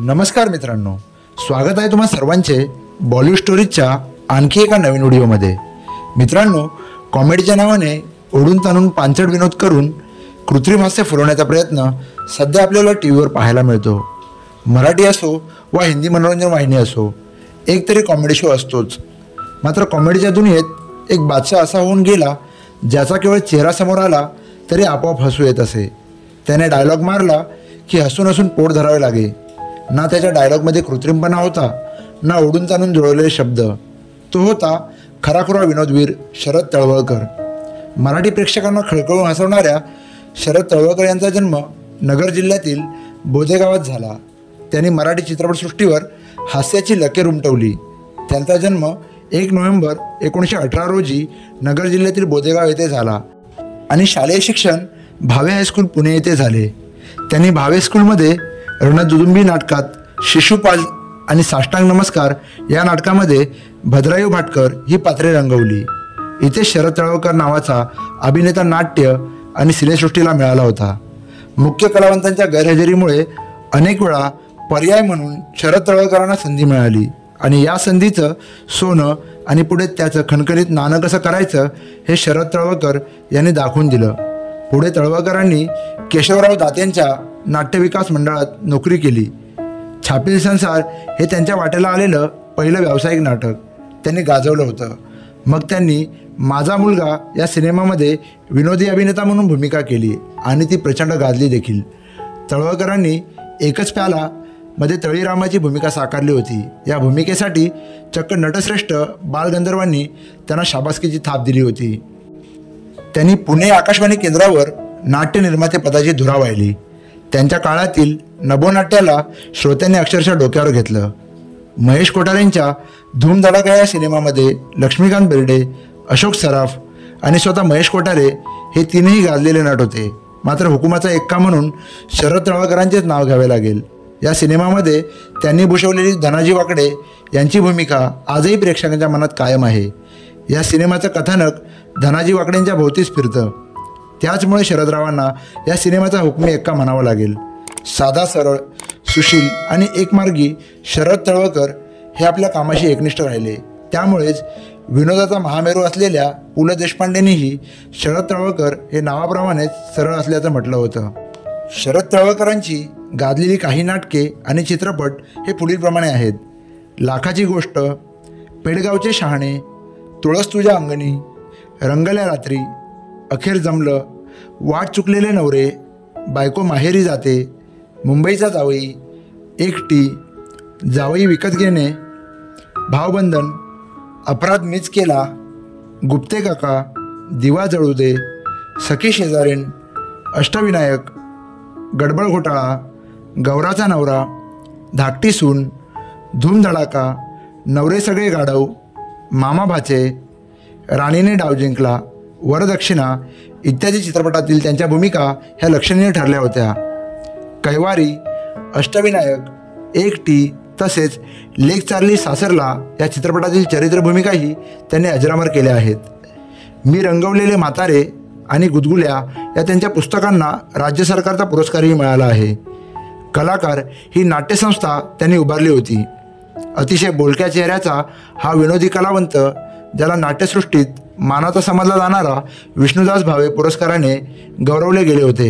नमस्कार मित्रांनो. स्वागत आहे तुम्हा सर्वांचे बॉलिवूड स्टोरीजच्या आणखी एका नवीन व्हिडिओमध्ये. मित्रांनो कॉमेडीच्या नावाने ओढून ताणून पांचड विनोद करून कृत्रिम हास्य फुलवण्याचा प्रयत्न सध्या आपल्याला टी व्हीवर पाहायला मिळतो. मराठी असो वा हिंदी मनोरंजन वाहिनी असो एक तरी कॉमेडी शो असतोच. मात्र कॉमेडीच्या दुनियेत एक बादशाह असा होऊन गेला ज्याचा केवळ चेहरा समोर आला तरी आपोआप हसू येत असे. त्याने डायलॉग मारला की हसून हसून पोट धरावे लागे. ना त्याच्या डायलॉगमध्ये कृत्रिमपणा होता ना ओढून ताणून जुळवलेले शब्द. तो होता खराखुरा विनोदवीर शरद तळवळकर. मराठी प्रेक्षकांना खळखळून हसवणाऱ्या शरद तळवळकर यांचा जन्म नगर जिल्ह्यातील बोधेगावात झाला. त्यांनी मराठी चित्रपटसृष्टीवर हास्याची लकेर उमटवली त्यांचा जन्म एक नोव्हेंबर एकोणीसशे अठरा रोजी नगर जिल्ह्यातील बोधेगाव येथे झाला. आणि शालेय शिक्षण भावे हायस्कूल पुणे येथे झाले. त्यांनी भावे स्कूलमध्ये रणदुदुंबी नाटकात शिशुपाल आणि साष्टांग नमस्कार या नाटकामध्ये भद्रायू भाटकर ही पात्रे रंगवली. इथे शरद तळवकर नावाचा अभिनेता नाट्य आणि सिनेसृष्टीला मिळाला होता. मुख्य कलावंतांच्या गैरहजेरीमुळे अनेक वेळा पर्याय म्हणून शरद तळवळकरांना संधी मिळाली आणि या संधीचं सोनं आणि पुढे त्याचं खणखणीत नाणं कसं करायचं हे शरद तळवळकर यांनी दाखवून दिलं. पुढे तळवळकरांनी केशवराव दात्यांच्या नाट्यविकास मंडळात नोकरी केली. छापील संसार हे त्यांच्या वाट्याला आलेलं पहिलं व्यावसायिक नाटक. त्यांनी गाजवलं होतं. मग त्यांनी माझा मुलगा या सिनेमामध्ये विनोदी अभिनेता म्हणून भूमिका केली आणि ती प्रचंड गाजली देखील. तळवळकरांनी एकच प्याला मध्ये तळीरामाची भूमिका साकारली होती. या भूमिकेसाठी चक्क नटश्रेष्ठ बालगंधर्वांनी त्यांना शाबासकीची थाप दिली होती. त्यांनी पुणे आकाशवाणी केंद्रावर नाट्य निर्माते पदाची धुरा वाहिली. त्यांच्या काळातील नभोनाट्याला श्रोत्यांनी अक्षरशः डोक्यावर घेतलं. महेश कोठारेंच्या धूमधडाका या सिनेमामध्ये लक्ष्मीकांत बेर्डे अशोक सराफ आणि स्वतः महेश कोठारे हे तीनही गाजलेले नट होते. मात्र हुकुमाचा एक्का म्हणून शरद तळवळकरांचेच नाव घ्यावे लागेल. या सिनेमामध्ये त्यांनी भूषवलेली धनाजी वाकडे यांची भूमिका आजही प्रेक्षकांच्या मनात कायम आहे. या सिनेमाचं कथानक धनाजी वाकडेंच्या भोवतीच फिरतं. त्याचमुळे शरदरावांना या सिनेमाचा हुकमी एक्का म्हणावा लागेल. साधा सरळ सुशील आणि एकमार्गी शरद तळवळकर हे आपल्या कामाशी एकनिष्ठ राहिले. त्यामुळेच विनोदाचा महामेरू असलेल्या पु ल देशपांडेंनीही शरद तळवळकर हे नावाप्रमाणेच सरळ असल्याचं म्हटलं होतं. शरद तळवळकरांची गाजलेली काही नाटके आणि चित्रपट हे पुढीलप्रमाणे आहेत. लाखाची गोष्ट पेडगावचे शहाणे तुळस तुझ्या अंगणी रंगल्या रात्री अखेर जमलं वाट चुकलेले नवरे बायको माहेरी जाते मुंबईचा जावई एकटी जावई विकत घेणे भावबंधन अपराध मीच केला गुप्ते काका दिवा जळू दे सखी शेजारीण अष्टविनायक गडबड घोटाळा गौराचा नवरा धाकटी सून धूमधडाका नवरे सगळे गाढव मामा भाचे राणीने डाव जिंकला वरदक्षिणा इत्यादी चित्रपटातील त्यांच्या भूमिका ह्या लक्षणीय ठरल्या होत्या. कैवारी अष्टविनायक एकटी तसेच लेख चार्ली सासरला या चित्रपटातील चरित्र भूमिकाही त्यांनी अजरामर केल्या आहेत. मी रंगवलेले म्हातारे आणि गुदगुल्या या त्यांच्या पुस्तकांना राज्य सरकारचा पुरस्कारही मिळाला आहे. कलाकार ही नाट्यसंस्था त्यांनी उभारली होती. अतिशय बोलक्या चेहऱ्याचा हा विनोदी कलावंत ज्याला नाट्यसृष्टीत मानाचा समजला जाणारा विष्णुदास भावे पुरस्काराने गौरवले गेले होते.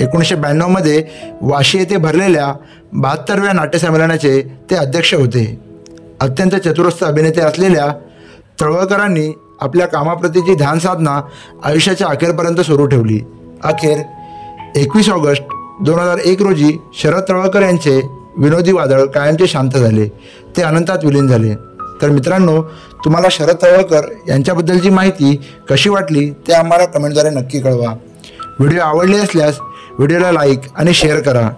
एकोणीसशे ब्याण्णवमध्ये वाशी येथे भरलेल्या बहात्तरव्या नाट्यसंमेलनाचे ते अध्यक्ष होते. अत्यंत चतुरस्थ अभिनेते असलेल्या तळवळकरांनी आपल्या कामाप्रतीची ध्यान साधना आयुष्याच्या अखेरपर्यंत सुरू ठेवली. अखेर एकवीस ऑगस्ट दोन हजार एक रोजी शरद तळवळकर यांचे विनोदी वादळ कायमचे शांत झाले. ते अनंतात विलीन झाले. तर मित्रांनो तुम्हाला शरद तळवळकर यांच्याबद्दलची माहिती कशी वाटली ते आम्हाला कमेंटद्वारे नक्की कळवा. व्हिडिओ आवडले असल्यास व्हिडिओला लाईक आणि शेअर करा.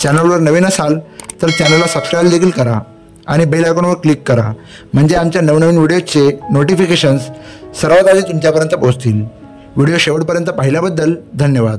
चॅनलवर नवीन असाल तर चॅनलला सबस्क्राईब देखील करा आणि बेल आयकॉनवर क्लिक करा. म्हणजे आमच्या नवनवीन व्हिडिओजचे नोटिफिकेशन्स सर्वात आधी तुमच्यापर्यंत पोहोचतील. व्हिडिओ शेवटपर्यंत पाहिल्याबद्दल धन्यवाद.